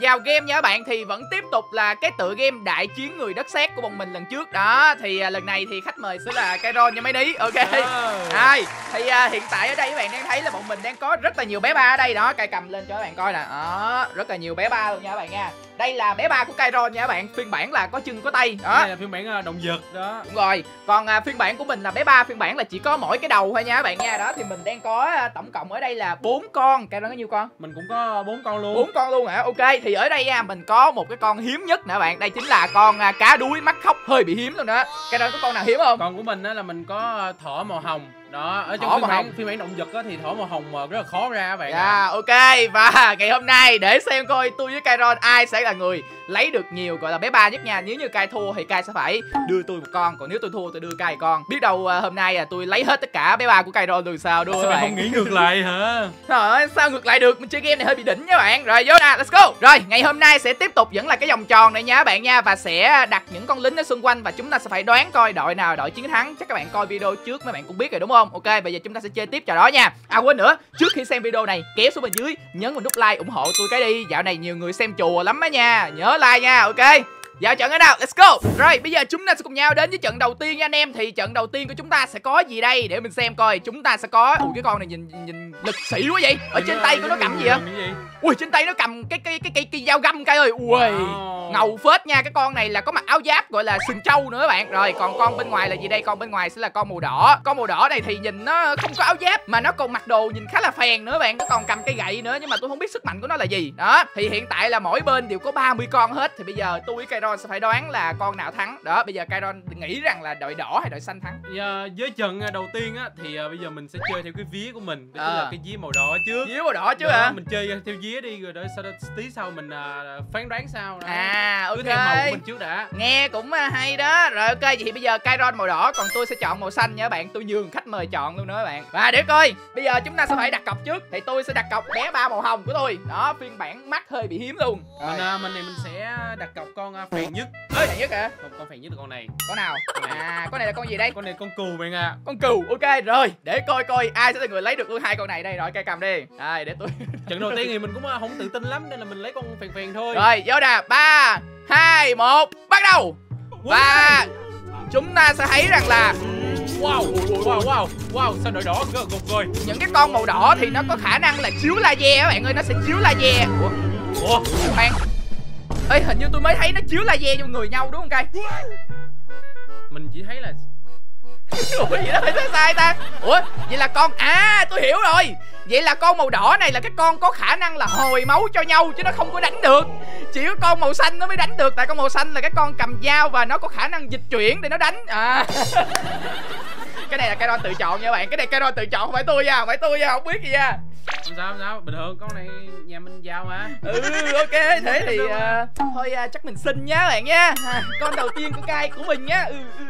vào game nha các bạn thì vẫn tiếp tục là cái tựa game đại chiến người đất sét của bọn mình lần trước. Đó thì à, lần này thì khách mời sẽ là Kairon nha mấy ní ok. Rồi, thì à, hiện tại ở đây các bạn đang thấy là bọn mình đang có rất là nhiều bé ba ở đây. Đó cài cầm lên cho các bạn coi nè. Đó rất là nhiều bé ba luôn nha các bạn nha đây là bé ba của Kairon nha các bạn phiên bản là có chân có tay đó đây là phiên bản ờ, động vật đó Đúng rồi, còn à, phiên bản của mình là bé ba phiên bản là chỉ có mỗi cái đầu thôi nha các bạn nha. Đó thì mình đang có à, tổng cộng ở đây là bốn con. Đó có nhiêu con? mình cũng có bốn con luôn bốn con luôn hả? Ok, thì ở đây nha mình có một cái con hiếm nhất nè các bạn. Đây chính là con à, cá đuối mắt khóc hơi bị hiếm luôn đó. Đó có con nào hiếm không? còn của mình á là mình có thỏ màu hồng đó ở trong màu bản phiên bản động vật á thì thỏ màu hồng ờ, rất là khó ra các bạn ạ. Dạ, ok và ngày hôm nay để xem coi tôi với Kairon ai sẽ là người lấy được nhiều gọi là bé ba nhất nha. Nếu như Kai thua thì Kai sẽ phải đưa tôi một con, còn nếu tôi thua tôi đưa Kai con. Biết đâu à, hôm nay à, tôi lấy hết tất cả bé ba của Kairon rồi sao đúng không không nghĩ ngược lại hả Trời ơi, sao ngược lại được? Mình chơi game này hơi bị đỉnh nha bạn. Rồi vô nè, let's go. Rồi, ngày hôm nay sẽ tiếp tục vẫn là cái vòng tròn này nha các bạn nha và sẽ đặt những con lính ở xung quanh và chúng ta sẽ phải đoán coi đội nào là đội chiến thắng. Chắc các bạn coi video trước mấy bạn cũng biết rồi đúng không? Ok, bây giờ chúng ta sẽ chơi tiếp trò đó nha. À quên nữa, trước khi xem video này, kéo xuống bên dưới nhấn vào nút like ủng hộ tôi cái đi. Dạo này nhiều người xem chùa lắm á nha. Nhớ like nha, ok. Vào trận ở nào, let's go. Rồi bây giờ chúng ta sẽ cùng nhau đến với trận đầu tiên nha anh em. Thì trận đầu tiên của chúng ta sẽ có gì đây? Để mình xem coi. Chúng ta sẽ có Ui cái con này nhìn nhìn lực sĩ quá vậy. Ở trên tay của nó cầm gì vậy? Cái? Ui trên tay nó cầm cái cái cái cây cây dao găm cây ơi. Ui ngầu phết nha. Cái con này là có mặc áo giáp gọi là sừng trâu nữa bạn. Rồi còn con bên ngoài là gì đây? Con bên ngoài sẽ là con màu đỏ. Con màu đỏ này thì nhìn nó không có áo giáp mà nó còn mặc đồ nhìn khá là phèn nữa bạn. Nó còn cầm cây gậy nữa nhưng mà tôi không biết sức mạnh của nó là gì. Đó thì hiện tại là mỗi bên đều có 30 con hết. Thì bây giờ tôi với Kairon sẽ phải đoán là con nào thắng. Đó bây giờ Kairon nghĩ rằng là đội đỏ hay đội xanh thắng. Dạ, với trận đầu tiên á thì ờ, bây giờ mình sẽ chơi theo cái vía của mình đó Ờ. là cái vía màu đỏ trước. Dưới màu đỏ chứ Đó, hả? mình chơi theo vía đi rồi đó sau đó tí sau mình ờ, phán đoán sau. Đó. à ok. cứ theo màu của mình trước đã. Nghe cũng à, hay đó. Rồi ok vậy thì bây giờ Kairon màu đỏ Còn tôi sẽ chọn màu xanh nha các bạn. Tôi nhường khách mời chọn luôn đó các bạn. Và để coi Bây giờ chúng ta sẽ phải đặt cọc trước Thì tôi sẽ đặt cọc bé ba màu hồng của tôi. Đó phiên bản mắt hơi bị hiếm luôn. Rồi. mình ờ, mình này mình sẽ đặt cọc con ờ, phèn nhất. Ơi này nhất hả? Không con phèn nhất là con này. Con nào? À con này là con gì đây? Con này con cừu bạn ạ. Con cừu ok rồi Để coi coi ai sẽ là người lấy được luôn hai con này đây. Rồi cây cầm đi. Đây để tôi trận đầu tiên thì mình cũng ờ, không tự tin lắm nên là mình lấy con phèn phèn thôi. Rồi vô nè ba hai một Bắt đầu. Và chúng ta sẽ thấy rằng là wow wow wow wow sao đội đỏ gục rồi? Những cái con màu đỏ thì nó có khả năng là chiếu laser các bạn ơi nó sẽ chiếu laser. Ủa ủa? Khoan ê hình như tôi mới thấy nó chiếu laser vô người nhau đúng không cay? Mình chỉ thấy là ủa vậy đó phải sai ta. Ủa vậy là con à tôi hiểu rồi. Vậy là con màu đỏ này là cái con có khả năng là hồi máu cho nhau chứ nó không có đánh được. Chỉ có con màu xanh nó mới đánh được tại con màu xanh là cái con cầm dao và nó có khả năng dịch chuyển để nó đánh. À cái này là cái tự chọn nha bạn. Cái này cái tự chọn không phải tôi nha không phải tôi nha không biết gì nha. Không sao không sao. Bình thường con này nhà mình giao mà. Ừ ok. Thế thì à, thôi à, chắc mình xin nhá bạn nhá à, con đầu tiên của cai của mình nhá ừ, ừ.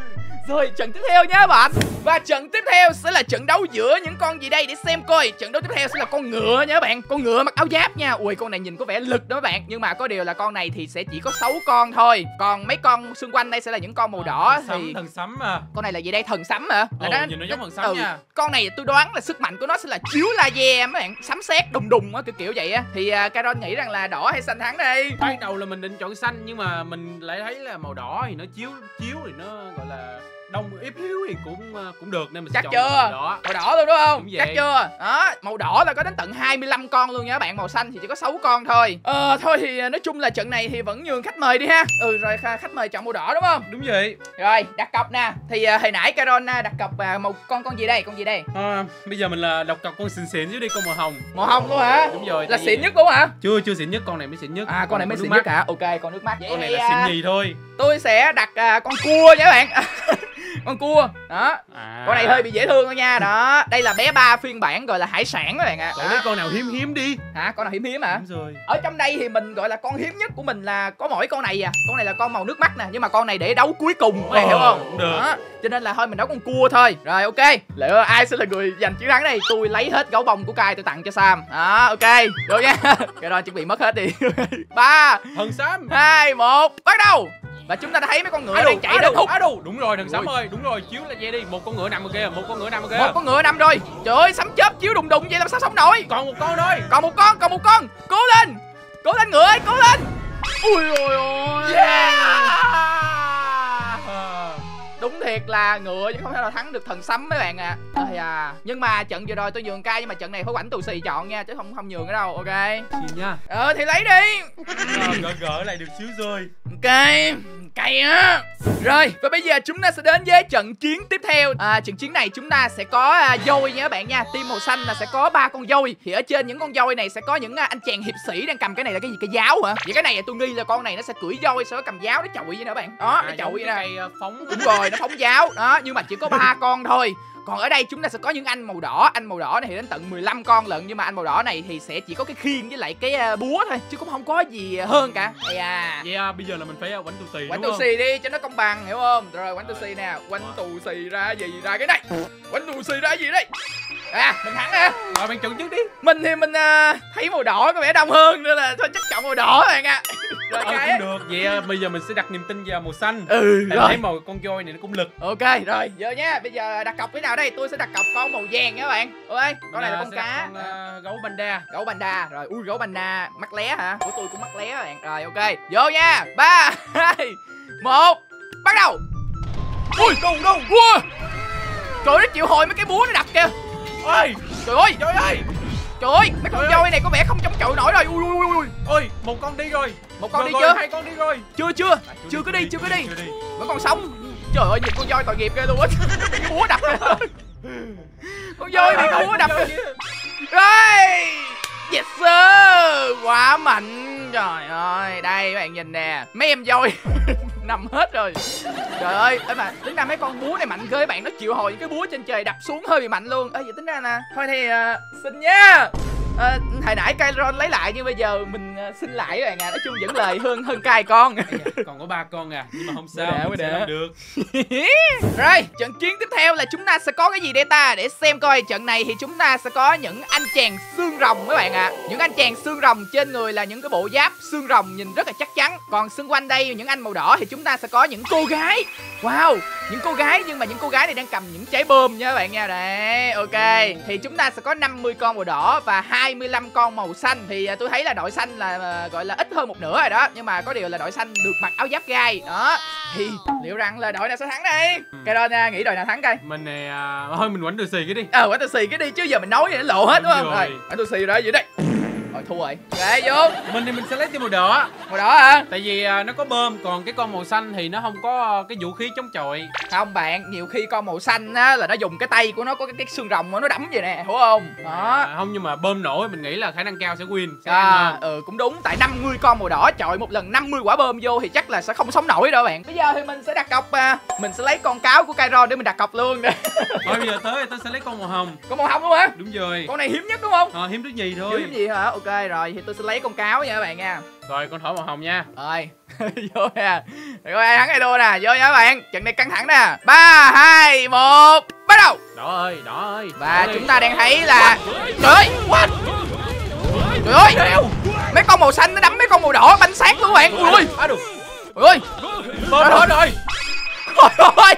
Rồi trận tiếp theo nhá bạn. Và trận tiếp theo sẽ là trận đấu giữa những con gì đây? Để xem coi. Trận đấu tiếp theo sẽ là con ngựa nha các bạn. Con ngựa mặc áo giáp nha. Ui con này nhìn có vẻ lực đó các bạn. Nhưng mà có điều là con này thì sẽ chỉ có 6 con thôi. Còn mấy con xung quanh đây sẽ là những con màu đỏ thần sấm thì thần sấm mà con này là gì đây? Thần sấm hả? Ồ, nhìn nó giống thần sấm nha. con này tôi đoán là sức mạnh của nó sẽ là chiếu laser mấy bạn. Sấm sét đùng đùng á kiểu kiểu vậy á. Thì uh, Caron nghĩ rằng là đỏ hay xanh thắng đây ban đầu là mình định chọn xanh nhưng mà mình lại thấy là màu đỏ thì nó chiếu chiếu thì nó gọi là đông ít hiếu thì cũng ờ, cũng được nên mình sẽ Chắc chọn chưa? màu đỏ. Màu đỏ luôn đúng không? Đúng vậy. chắc chưa? Đó màu đỏ là có đến tận 25 con luôn nha các bạn. Màu xanh thì chỉ có 6 con thôi. Ờ thôi thì à, nói chung là trận này thì vẫn nhường khách mời đi ha. Ừ rồi khách mời chọn màu đỏ đúng không? Đúng vậy. Rồi đặt cọc nè. Thì à, hồi nãy Caron đặt cọc à, màu con con gì đây? Con gì đây? À, bây giờ mình là đọc cọc con xịn xịn dưới đi con màu hồng. Màu hồng luôn hả? Đúng rồi là xịn nhất luôn hả? Chưa chưa xịn nhất con này mới xịn nhất. À con này mới xịn nhất hả? Ok con nước mắt. Con này Vậy là xịn nhì thôi. tôi sẽ đặt à, con cua nha các bạn con cua. Đó. À. con này hơi bị dễ thương thôi nha. Đó. Đây là bé ba phiên bản gọi là hải sản các bạn ạ. Cậu lấy con nào hiếm hiếm đi. Hả? Con nào hiếm hiếm hả? Đúng rồi. Ở trong đây thì mình gọi là con hiếm nhất của mình là có mỗi con này à. Con này là con màu nước mắt nè nhưng mà con này để đấu cuối cùng các bạn hiểu không? được. đó. Cho nên là thôi mình đấu con cua thôi. Rồi ok. Liệu ai sẽ là người giành chiến thắng đây tôi lấy hết gấu bông của cai tôi tặng cho sam. Đó ok. Được nha. Cái đó chuẩn bị mất hết đi. Ba thần sấm hai một bắt đầu và chúng ta đã thấy mấy con ngựa á đang chạy đến thúc đủ đúng rồi thần sấm ơi. Đúng rồi chiếu là về đi. Một con ngựa nằm ở kia một con ngựa nằm ở kia. Một con ngựa nằm rồi. Trời ơi sấm chớp chiếu đùng đùng vậy làm sao sống nổi? Còn một con thôi. Còn một con còn một con. Cố lên. Cố lên ngựa ơi cố lên. Ui ôi ôi. Ờ. đúng thiệt là ngựa chứ không thể nào thắng được thần sấm mấy bạn ạ. À. Ây à nhưng mà trận vừa rồi tôi nhường cay nhưng mà trận này phải quảnh tù xì chọn nha chứ không không nhường ở đâu ok? Gì nha? Ờ thì lấy đi. Ờ, gỡ gỡ lại được xíu rồi. Ok cay á. Rồi và bây giờ chúng ta sẽ đến với trận chiến tiếp theo. À, trận chiến này chúng ta sẽ có à, dôi nha các bạn nha. Team màu xanh là sẽ có ba con dôi. Thì ở trên những con dôi này sẽ có những à, anh chàng hiệp sĩ đang cầm cái này là cái gì? Cái giáo hả? Vậy cái này tôi nghi là con này nó sẽ cưỡi dôi đó cầm giáo để chọi vậy nè các bạn. Đó à, chọi giống vậy cái nè. cây ờ, phóng. Đúng rồi nó phóng giáo. Đó nhưng mà chỉ có ba con thôi. Còn ở đây chúng ta sẽ có những anh màu đỏ. Anh màu đỏ này thì đến tận 15 con lận nhưng mà anh màu đỏ này thì sẽ chỉ có cái khiên với lại cái à, búa thôi chứ cũng không có gì hơn cả. Ây à. À, bây giờ là mình phải ờ, quánh tù tì quánh tù xì đi cho nó công bằng hiểu không? Rồi quánh tù xì nè. Quánh tù xì ra gì ra cái này? Quánh tù xì ra gì đây à mình thắng ha Rồi bạn chọn trước đi. Mình thì mình à, thấy màu đỏ có vẻ đông hơn nên là thôi chắc chọn màu đỏ bạn ạ. Rồi Ờ cái. cũng được. Vậy à, bây giờ mình sẽ đặt niềm tin vào màu xanh. Ừ Tại rồi. thấy màu con voi này nó cũng lực. Ok rồi giờ nha bây giờ đặt cọc cái nào đây? Tôi sẽ đặt cọc con màu vàng nha các bạn. Ok con này là À, con cá. con, ờ, gấu panda. Gấu panda rồi ui gấu panda mắt lé hả? Của tôi cũng mắt lé các bạn. Rồi ok. Vô nha. Ba hai một bắt đầu. Ui đâu đâu. Ui. Trời ơi nó chịu hồi mấy cái búa nó đập kìa Ôi trời ơi trời ơi. Trời ơi mấy con ơi. voi này có vẻ không chống chọi nổi rồi. Ui ui ui ui. Ôi một con đi rồi. Một con Rồi, đi rồi, chưa? hai con đi rồi. Chưa chưa. À, chưa có đi chưa có đi chưa đi. Vẫn còn sống. Trời ơi nhìn con voi tội nghiệp kia luôn á. Cái búa đập. Con voi bị búa đập. kìa. Yes sir. Quá mạnh. Trời ơi Đây các bạn nhìn nè. Mấy em voi Nằm hết rồi. Trời ơi Ê mà tính ra mấy con búa này mạnh ghê bạn. Nó chịu hồi những cái búa trên trời đập xuống hơi bị mạnh luôn. Ê vậy tính ra nè. Thôi thì uh, xin nha à, hồi nãy Kyron lấy lại nhưng bây giờ mình uh, xin lại các bạn à nói chung vẫn lời hơn hơn cai con. Còn có ba con à nhưng mà không sao đẻ, mình mới sẽ làm được. Rồi, trận chiến tiếp theo là chúng ta sẽ có cái gì đây ta? Để xem coi trận này thì chúng ta sẽ có những anh chàng xương rồng các bạn ạ. Những anh chàng xương rồng trên người là những cái bộ giáp xương rồng nhìn rất là chắc chắn. Còn xung quanh đây những anh màu đỏ thì chúng ta sẽ có những cô gái. Wow, những cô gái nhưng mà những cô gái này đang cầm những trái bơm nha các bạn nha. Đấy, ok. Thì chúng ta sẽ có 50 con màu đỏ và 25 con màu xanh Thì à, tôi thấy là đội xanh là à, gọi là ít hơn một nửa rồi đó. Nhưng mà có điều là đội xanh được mặc áo giáp gai. Đó, thì liệu rằng là đội nào sẽ thắng đây? Caron à, nghĩ đội nào thắng coi. Mình này à, thôi mình quánh được xì cái đi. Ờ, quả tôi xì cái đi chứ giờ mình nói vậy nó lộ hết đúng không? Rồi, rồi. quả tôi xì ra vậy đây Rồi, thua rồi Ok, vô mình thì mình sẽ lấy tiêu màu đỏ Màu đỏ hả? tại vì à, nó có bơm còn cái con màu xanh thì nó không có cái vũ khí chống chọi Không bạn, nhiều khi con màu xanh á là nó dùng cái tay của nó có cái, cái xương rồng nó đấm vậy nè, hiểu không? Đó à, không nhưng mà bơm nổ mình nghĩ là khả năng cao sẽ win sẽ À, ừ cũng đúng tại 50 con màu đỏ chọi một lần 50 quả bơm vô thì chắc là sẽ không sống nổi đâu bạn. Bây giờ thì mình sẽ đặt cọc à, mình sẽ lấy con cáo của Kyron để mình đặt cọc luôn nè. thôi bây giờ tới tôi sẽ lấy con màu hồng con màu hồng luôn hả? đúng rồi Con này hiếm nhất đúng không? à, hiếm thứ gì Hiếm thôi gì hả? Ok rồi thì tôi sẽ lấy con cáo nha các bạn nha. rồi con thỏ màu hồng nha Rồi, vô nè. Coi ai thắng ai thua nè, vô nha các bạn. Trận này căng thẳng nè. 3 2 1 bắt đầu. đỏ ơi đỏ ơi Và đỏ chúng ta đang thấy là Trời ơi, what? Trời ơi, mấy con màu xanh nó đấm mấy con màu đỏ bánh sáng luôn các bạn. Ui ui. Ui ui. Rồi, đỏ rồi Trời ơi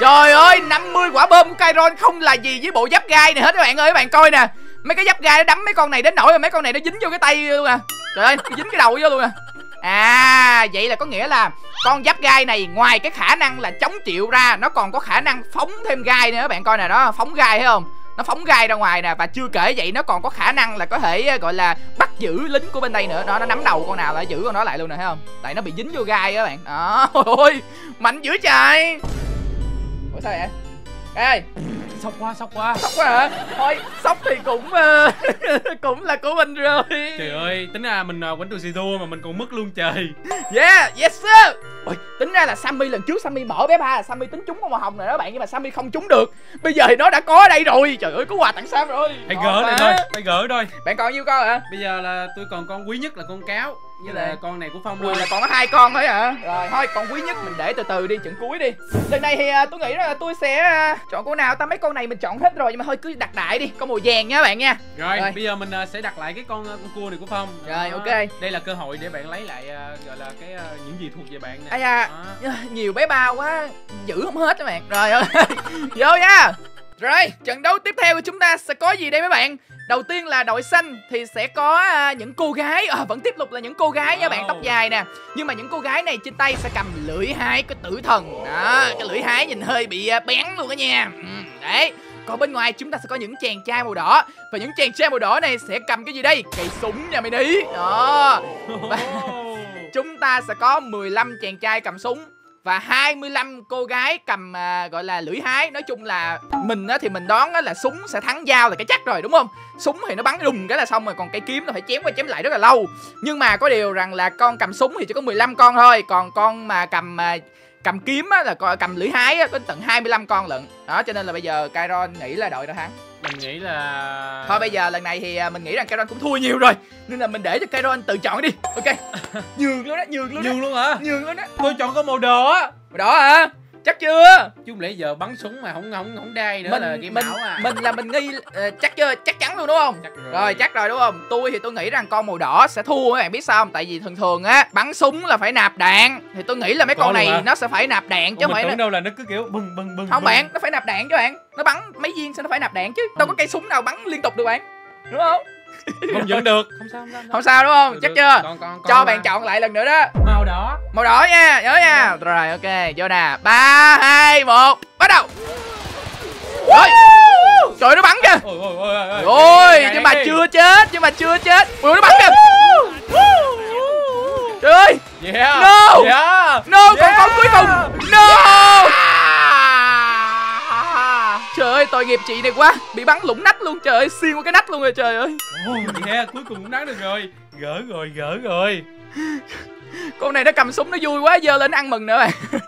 Trời ơi 50 quả bơm của Kyron không là gì với bộ giáp gai này hết các bạn ơi Các bạn coi nè Mấy cái giáp gai nó đấm mấy con này đến nỗi mà mấy con này nó dính vô cái tay luôn à. Trời ơi, nó dính cái đầu vô luôn à. À vậy là có nghĩa là con giáp gai này ngoài cái khả năng là chống chịu ra, Nó còn có khả năng phóng thêm gai nữa các bạn coi nè, đó, Phóng gai thấy không? Nó phóng gai ra ngoài nè, và chưa kể vậy nó còn có khả năng là có thể à, gọi là bắt giữ lính của bên đây nữa. Đó, nó nắm đầu con nào là giữ con đó lại luôn nè, thấy không? Tại nó bị dính vô gai á các bạn. Đó ôi ôi, mạnh dữ trời. Ủa, sao vậy? Ê sốc quá sốc quá. Sốc quá hả? Thôi sốc thì cũng ờ, cũng là của mình rồi. Trời ơi tính ra mình uh, quánh tù xì thua mà mình còn mất luôn trời. Yeah yes sir. Ôi, tính ra là Sammy lần trước Sammy mở bé ba là Sammy tính trúng con màu hồng này đó bạn nhưng mà Sammy không trúng được. Bây giờ thì nó đã có ở đây rồi. Trời ơi có quà tặng Sam rồi. Ngon gỡ lại thôi phải gỡ thôi. Bạn còn nhiêu con hả? Bây giờ là tôi còn con quý nhất là con cáo với Cái là này. con này của phong thôi là còn có hai con thôi hả? Rồi. Thôi con quý nhất mình để từ từ đi trận cuối đi. Lần này thì à, tôi nghĩ là tôi sẽ à, chọn con nào? Ta mấy con này mình chọn hết rồi Nhưng mà thôi cứ đặt đại đi. Con màu vàng nha các bạn nha. Rồi, Rồi. bây giờ mình uh, sẽ đặt lại cái con uh, con cua này của phong. Rồi, Đó. ok. đây là cơ hội để bạn lấy lại uh, gọi là cái uh, những gì thuộc về bạn nè. Ây da. Đó. Nhiều bé bao quá Giữ không hết các bạn. Rồi ơi Vô nha Rồi, trận đấu tiếp theo của chúng ta sẽ có gì đây mấy bạn? Đầu tiên là đội xanh thì sẽ có à, những cô gái. À, Vẫn tiếp tục là những cô gái nha bạn tóc dài nè. Nhưng mà những cô gái này trên tay sẽ cầm lưỡi hái có tử thần. Đó, cái lưỡi hái nhìn hơi bị à, bén luôn đó nha. Ừ, Đấy. Còn bên ngoài chúng ta sẽ có những chàng trai màu đỏ. Và những chàng trai màu đỏ này sẽ cầm cái gì đây? Cây súng nha mày đi Đó Chúng ta sẽ có 15 chàng trai cầm súng và 25 cô gái cầm à, gọi là lưỡi hái. Nói chung là mình á thì mình đoán á là súng sẽ thắng dao là cái chắc rồi đúng không? Súng thì nó bắn đùng cái là xong rồi còn cây kiếm nó phải chém qua chém lại rất là lâu. Nhưng mà có điều rằng là con cầm súng thì chỉ có 15 con thôi còn con mà cầm à, cầm kiếm á là cầm lưỡi hái á có tận 25 con lận. Đó cho nên là bây giờ Kyron nghĩ là đội đó thắng mình nghĩ là thôi bây giờ lần này thì à, mình nghĩ rằng Kairon cũng thua nhiều rồi. Nên là mình để cho Kairon tự chọn đi. Ok. Nhường luôn đó nhường luôn đó nhường luôn hả? Nhường luôn đó tôi chọn con màu đỏ. Màu đỏ hả chắc chưa? Chứ lẽ giờ bắn súng mà không không không đai nữa mình là cái mình mão à. mình là mình nghi ờ, chắc chưa? Chắc chắn luôn đúng không? Chắc rồi. rồi chắc rồi đúng không? Tôi thì tôi nghĩ rằng con màu đỏ sẽ thua mấy bạn biết sao không? Tại vì thường thường á bắn súng là phải nạp đạn. Thì tôi nghĩ là mấy Có con này hả? nó sẽ phải nạp đạn chứ không phải nó... đâu là nó cứ kiểu bừng bừng bừng không bừng. bạn nó phải nạp đạn chứ bạn. Nó bắn mấy viên sao nó phải nạp đạn chứ. Đâu có cây súng nào bắn liên tục được bạn đúng không không dẫn được không sao không sao không sao đúng không Được, chắc được. chưa Còn- còn- cho còn bạn mà. chọn lại lần nữa đó màu đỏ màu đỏ nha nhớ nha rồi ok vô nè ba hai một bắt đầu rồi trời nó bắn kìa ôi ôi ôi ôi nhưng mà chưa chết, nhưng mà chưa chết. Ui nó bắn kìa. Trời ơi, yeah No! yeah no, còn Yeah! con cuối cùng. No. Trời ơi, tội nghiệp chị này quá. Bị bắn lũng nách luôn, trời ơi, xuyên qua cái nách luôn rồi trời ơi. oh, yeah cuối cùng cũng đáng được rồi gỡ rồi gỡ rồi Con này nó cầm súng nó vui quá, giơ lên ăn mừng nữa bạn.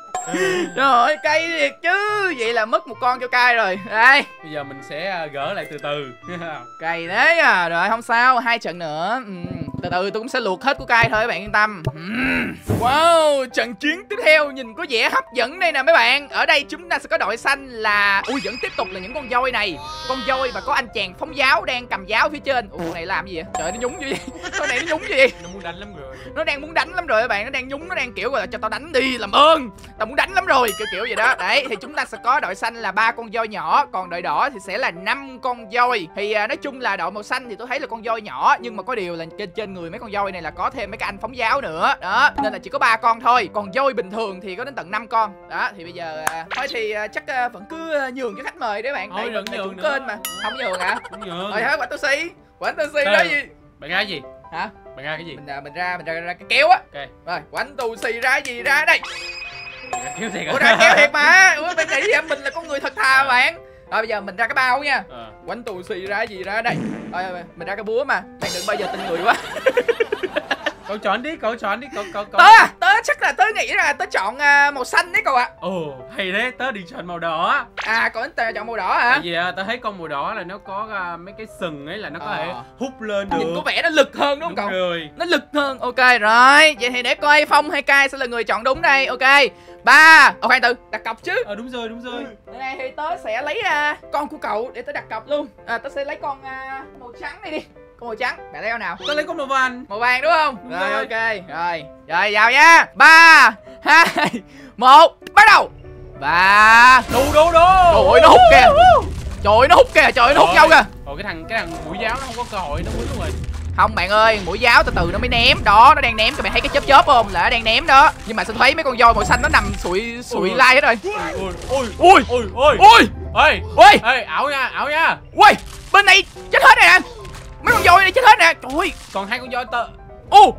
Trời ơi, cay thiệt chứ. Vậy là mất một con cho cay rồi. Đây, bây giờ mình sẽ à, gỡ lại từ từ cay đấy à. Rồi không sao, hai trận nữa. Ừ, từ từ tôi cũng sẽ luộc hết của cay thôi các bạn yên tâm. Wow, trận chiến tiếp theo nhìn có vẻ hấp dẫn đây nè mấy bạn. Ở đây chúng ta sẽ có đội xanh là ui vẫn tiếp tục là những con voi này. Con voi và có anh chàng phóng giáo đang cầm giáo phía trên. Ủa này làm gì vậy? Trời nó nhúng gì vậy? Con này nó nhúng gì vậy? Muốn đánh lắm rồi Nó đang muốn đánh lắm rồi các bạn, nó đang nhúng nó đang kiểu gọi là cho tao đánh đi làm ơn. Tao muốn đánh lắm rồi, kiểu kiểu vậy đó. Đấy thì chúng ta sẽ có đội xanh là ba con voi nhỏ, còn đội đỏ thì sẽ là năm con voi. Thì à, nói chung là đội màu xanh thì tôi thấy là con voi nhỏ nhưng mà có điều là trên trên người mấy con voi này là có thêm mấy cái anh phóng giáo nữa. Đó, nên là chỉ có ba con thôi. Còn voi bình thường thì có đến tận 5 con. Đó thì bây giờ à, thôi thì à, chắc à, vẫn cứ à, nhường cho khách mời đấy bạn. Thôi, đừng chủ nhường nữa. kênh mà. Không nhường hả? cũng nhường Rồi hả, quả tôi xi. Quả tôi Ừ. đó gì? bạn ra gì Hả? Bạn ra cái gì? Mình à, mình ra mình ra, ra cái kéo á. Ok. rồi quánh tù xì ra gì ra đây? Kéo thiệt ủa ra kéo thiệt mà. Ủa bạn nghĩ em mình là con người thật thà bạn. Rồi bây giờ mình ra cái bao nha. Ờ. quánh tù xì ra gì ra đây? Rồi, mình ra cái búa mà. Bạn đừng bao giờ tin người quá. Cậu chọn đi cậu chọn đi cậu cậu cậu. Tớ à chắc là tớ nghĩ là tớ chọn à, màu xanh đấy cậu ạ. Ồ hay đấy tớ đi chọn màu đỏ. À còn tớ chọn màu đỏ hả? Tại vì à, tớ thấy con màu đỏ là nó có à, mấy cái sừng ấy là nó có Ờ. thể hút lên được. nhìn có vẻ nó lực hơn đúng không đúng cậu? rồi. Nó lực hơn ok rồi. Vậy thì để coi phong hay cai sẽ là người chọn đúng đây ok. Ba ok từ đặt cọc chứ. Ờ đúng rồi đúng rồi. Đây này thì tớ sẽ lấy à, con của cậu để tớ đặt cọc luôn. À, Tớ sẽ lấy con à, màu trắng này đi Con màu trắng, bạn lấy con nào? tớ lấy con màu vàng. Màu vàng đúng không? Đúng rồi, rồi. ok, rồi Rồi vào nha. Ba hai một bắt đầu. Và đủ đủ đủ Trời ơi nó hút kìa. Trời ơi nó hút kìa, trời ơi nó hút nhau kìa. Ồ cái thằng cái thằng mũi giáo nó không có cơ hội nó quýnh luôn rồi. Không bạn ơi, mũi giáo từ từ nó mới ném. Đó, nó đang ném, các bạn thấy cái chớp chớp không? Là nó đang ném đó. Nhưng mà sao thấy mấy con voi màu xanh nó nằm sụi sụi Ui. lai hết rồi. Ôi ôi Ui, ôi ôi ui, ôi ui. ê ảo nha ảo nha. Ui, bên này chết hết rồi nè Mấy con voi này chết hết nè. Trời ơi. Còn hai con voi tơ. Ô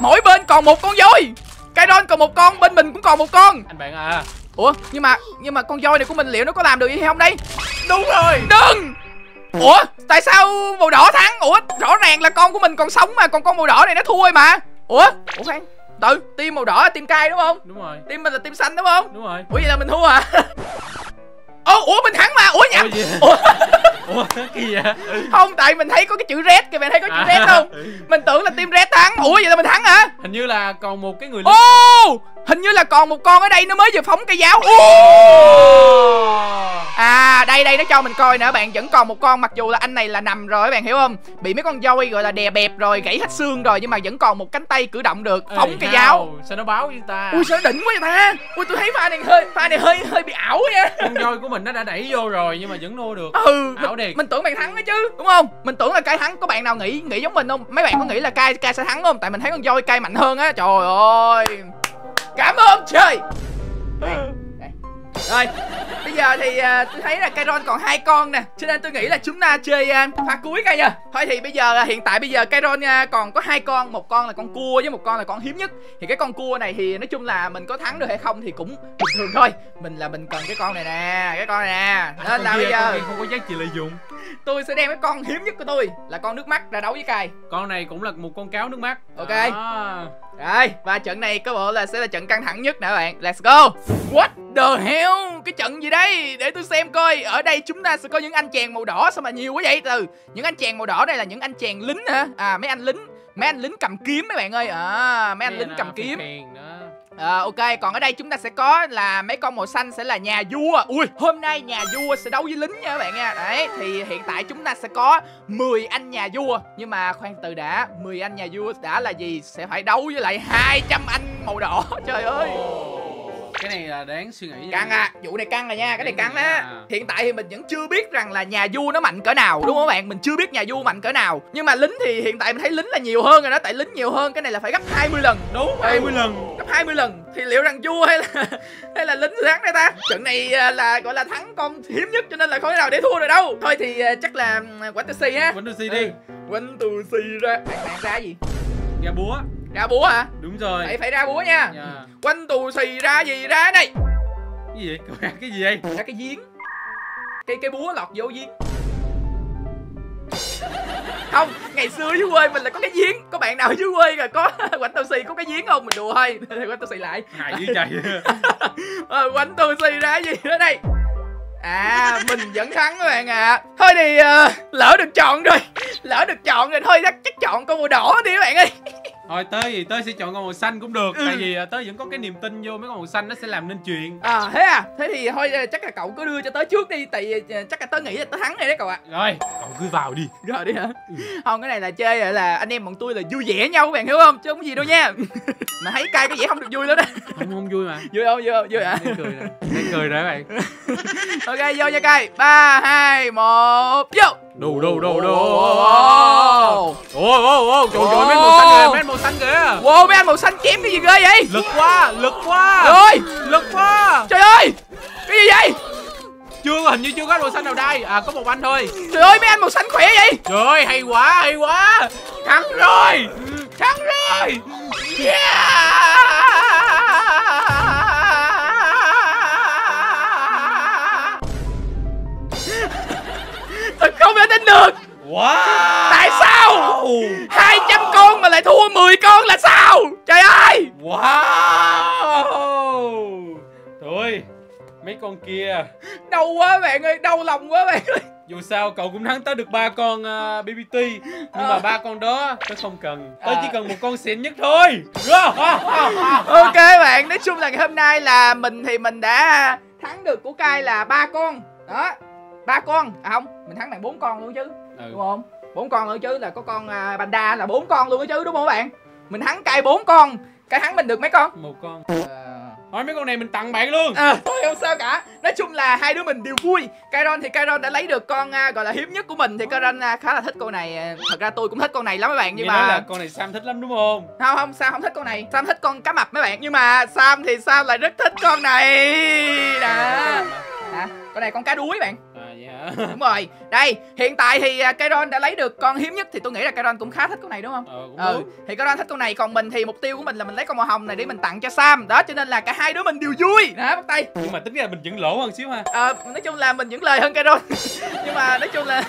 Mỗi bên còn một con voi. Cái đòn còn một con Bên mình cũng còn một con. Anh bạn à. Ủa nhưng mà Nhưng mà con voi này của mình liệu nó có làm được gì không đây? Đúng rồi. Đừng. Ủa tại sao màu đỏ thắng? Ủa rõ ràng là con của mình còn sống mà Còn con màu đỏ này nó thua mà. Ủa Ủa khoan. Tự team màu đỏ là team cay đúng không? Đúng rồi. Team mình là team xanh đúng không? Đúng rồi. Ủa vậy là mình thua à Ồ, ủa mình thắng mà. Ủa nhầm ủa gì? Ủa. Vậy? Không tại mình thấy có cái chữ red kìa bạn thấy có chữ red không? Mình tưởng là team red thắng. Ủa vậy là mình thắng hả? Hình như là còn một cái người Ô Hình như là còn một con ở đây nó mới vừa phóng cây giáo. À đây đây nó cho mình coi nữa bạn. Vẫn còn một con mặc dù là anh này là nằm rồi các bạn hiểu không? Bị mấy con voi gọi là đè bẹp rồi Gãy hết xương rồi nhưng mà vẫn còn một cánh tay cử động được Phóng cây giáo. Sao nó báo với ta? Ui sao nó đỉnh quá vậy ta? Ui tôi thấy pha này hơi pha này hơi hơi bị ảo nha Con voi của mình nó đã đẩy vô rồi nhưng mà vẫn nô được. Ừ Ảo mình, mình tưởng bạn thắng đó chứ đúng không? Mình tưởng là cai thắng Có bạn nào nghĩ nghĩ giống mình không? Mấy bạn có nghĩ là cai cai sẽ thắng không? Tại mình thấy con voi cai mạnh hơn á. Trời ơi Cảm ơn trời. Đây, đây. Rồi Bây giờ thì à, tôi thấy là Kairon còn hai con nè Cho nên tôi nghĩ là chúng ta chơi à, pha cuối coi nha Thôi thì bây giờ à, hiện tại bây giờ Kairon à, còn có hai con Một con là con cua với một con là con hiếm nhất. Thì cái con cua này thì nói chung là mình có thắng được hay không thì cũng bình thường thôi. Mình là mình cần cái con này nè Cái con này nè. Nên là bây giờ không có giá trị lợi dụng. Tôi sẽ đem cái con hiếm nhất của tôi là con nước mắt ra đấu với cai Con này cũng là một con cáo nước mắt. Ok. Đó. Rồi và trận này có bộ là sẽ là trận căng thẳng nhất nè các bạn. Let's go. What the hell? Cái trận gì đây? Để tôi xem coi. Ở đây chúng ta sẽ có những anh chàng màu đỏ sao mà nhiều quá vậy? Từ những anh chàng màu đỏ đây là những anh chàng lính hả? À mấy anh lính. Mấy anh lính cầm kiếm mấy bạn ơi. À mấy anh lính cầm kiếm. À, ok, còn ở đây chúng ta sẽ có là mấy con màu xanh sẽ là nhà vua. Ui, hôm nay nhà vua sẽ đấu với lính nha các bạn nha. Đấy, thì hiện tại chúng ta sẽ có 10 anh nhà vua. Nhưng mà khoan từ đã, 10 anh nhà vua đã là gì? Sẽ phải đấu với lại 200 anh màu đỏ. Trời ơi. Cái này là đáng suy nghĩ Căng à, vụ này căng rồi nha, cái này căng á. Hiện tại thì mình vẫn chưa biết rằng là nhà vua nó mạnh cỡ nào Đúng không các bạn? Mình chưa biết nhà vua mạnh cỡ nào. Nhưng mà lính thì hiện tại mình thấy lính là nhiều hơn rồi đó Tại lính nhiều hơn, cái này là phải gấp 20 lần. Đúng Ê, 20 lần. Gấp 20 lần. Thì liệu rằng vua hay là hay là lính thắng đây ta? Trận này à, là gọi là thắng con hiếm nhất cho nên là không thể nào để thua được đâu. Thôi thì à, chắc là quánh tư si á. Quánh tư si đi. Quánh tư si ra. Bạn bạn ra gì? Gà búa ra búa hả? Đúng rồi. Phải phải ra búa nha. Dạ. quánh tù xì ra gì ra đây Cái gì gạt cái gì đây ra cái giếng. Cái cái búa lọt vô giếng. Không ngày xưa dưới quê mình là có cái giếng. Có bạn nào dưới quê rồi có quánh tù xì có cái giếng không? Mình đùa thôi. Quánh tù xì lại. Hài dữ trời. Ờ, quánh tôi xì ra gì nữa đây à mình vẫn thắng các bạn ạ. Thôi thì ờ, lỡ được chọn rồi. Lỡ được chọn rồi thôi chắc chắc chọn con màu đỏ đi các bạn ơi Thôi tới thì tới sẽ chọn con màu xanh cũng được. Ừ. Tại vì à, tới vẫn có cái niềm tin vô mấy con màu xanh nó sẽ làm nên chuyện. À thế à? Thế thì thôi ờ, chắc là cậu cứ đưa cho tớ trước đi. Tại vì ờ, chắc là tớ nghĩ là tớ thắng rồi đấy cậu ạ. Rồi cậu cứ vào đi. Rồi đi hả? Không cái này là chơi là, là anh em bọn tôi là vui vẻ nhau các bạn hiểu không? Chứ không có gì đâu nha. Mà thấy cay có vẻ không được vui lắm đó Không không vui mà. Vui không? Vui không? Vui hả? Đang cười nè Đang cười rồi các bạn. Ok vô nha cay. Ba hai một vô Đồ đồ đồ Wow. Ôi ôi ôi Trời ơi mấy màu xanh kìa Mấy màu xanh kìa. Wow, mấy anh màu xanh chém cái gì ghê vậy? Lực quá Lực quá. Rồi, Lực quá. Trời ơi Cái gì vậy? Chưa hình như chưa có màu xanh nào đây. À có một anh thôi. Trời ơi, mấy anh màu xanh khỏe vậy? Trời ơi hay quá hay quá. Thắng rồi Thắng rồi. Yeah được. Wow. Tại sao? 200 con mà lại thua 10 con là sao? Trời ơi! Wow. Thôi Mấy con kia. Đau quá bạn ơi, đau lòng quá bạn ơi. Dù sao cậu cũng thắng tới được ba con uh, BBT Nhưng mà Ờ. ba con đó Tớ không cần. Tớ À. chỉ cần một con xịn nhất thôi. Ok bạn, nói chung là ngày hôm nay là mình thì mình đã thắng được của cai là ba con. Đó ba con. À không mình thắng bạn bốn con luôn chứ. Ừ. đúng không? Bốn con luôn chứ là có con à, panda là bốn con luôn chứ đúng không các bạn? Mình thắng cai bốn con. Cai thắng mình được mấy con? Một con. Ờ, Thôi mấy con này mình tặng bạn luôn. À, thôi không sao cả. Nói chung là hai đứa mình đều vui. Kairon thì Kairon đã lấy được con à, gọi là hiếm nhất của mình. Thì Kairon à, khá là thích con này. À, thật ra tôi cũng thích con này lắm các bạn nhưng Nghe nói mà là con này Sam thích lắm đúng không? Không không Sam không thích con này. Sam thích con cá mập mấy bạn nhưng mà Sam thì Sam lại rất thích con này. Nè à, con này con cá đuối bạn. À hả đúng rồi. Đây hiện tại thì à, Kairon đã lấy được con hiếm nhất thì tôi nghĩ là Kairon cũng khá thích con này đúng không? Ờ cũng ừ đúng. thì Kairon thích con này còn mình thì mục tiêu của mình là mình lấy con màu hồng này để mình tặng cho Sam. Đó cho nên là cả hai đứa mình đều vui. Đó bắt tay. Nhưng mà tính ra mình vẫn lỗ hơn xíu ha. Ờ, nói chung là mình những lời hơn Kairon nhưng mà nói chung là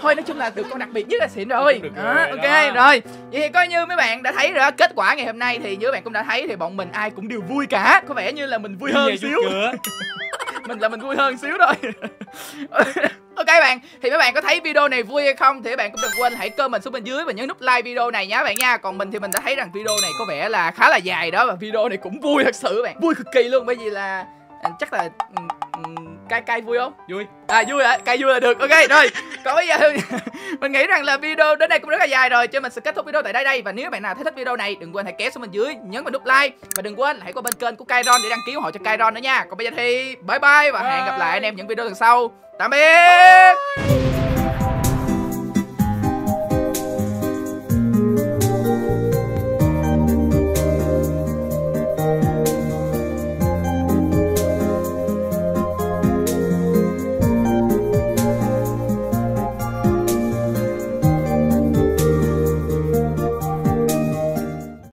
thôi nói chung là được con đặc biệt nhất là xịn rồi. Được ok đó. rồi. Vậy thì coi như mấy bạn đã thấy rồi kết quả ngày hôm nay thì như các bạn cũng đã thấy thì bọn mình ai cũng đều vui cả. Có vẻ như là mình vui hơn xíu mình là mình vui hơn xíu thôi. Ok bạn thì mấy bạn có thấy video này vui hay không thì các bạn cũng đừng quên hãy comment xuống bên dưới và nhấn nút like video này nhé các bạn nha. Còn mình thì mình đã thấy rằng video này có vẻ là khá là dài đó và video này cũng vui thật sự các bạn. Vui cực kỳ luôn bởi vì là à, chắc là ừm, ừm, cay cay vui không? Vui. À vui hả? Cay vui là được. Ok rồi còn bây giờ mình nghĩ rằng là video đến đây cũng rất là dài rồi, cho mình sẽ kết thúc video tại đây đây. Và nếu bạn nào thấy thích video này, đừng quên hãy kéo xuống bên dưới, nhấn vào nút like. Và đừng quên hãy qua bên kênh của Kairon để đăng ký ủng hộ cho Kairon nữa nha. Còn bây giờ thì bye bye và hẹn gặp lại anh em những video lần sau. Tạm biệt!